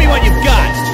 me what you've got.